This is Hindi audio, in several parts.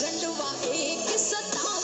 रंडवा एक सता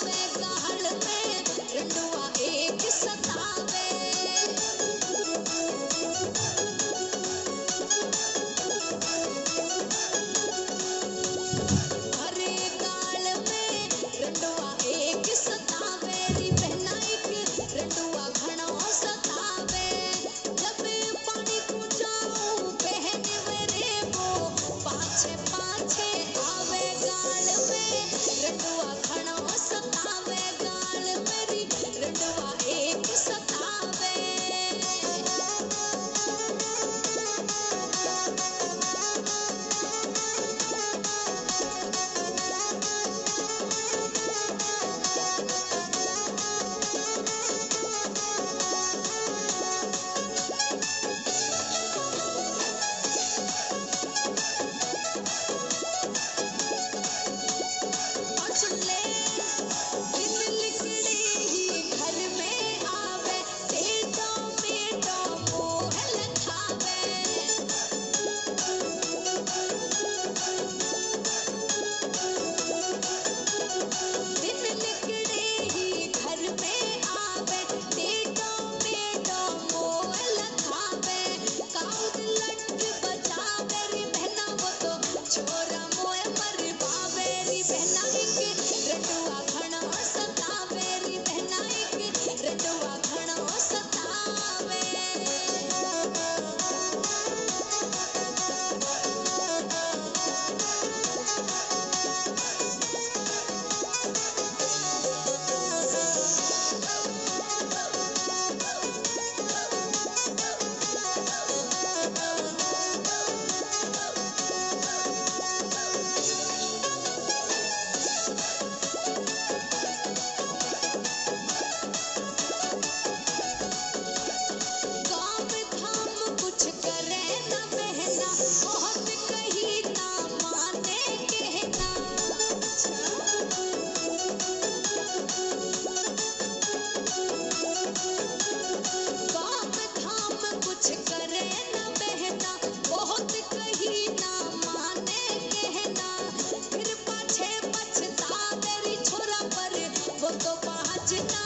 Chitna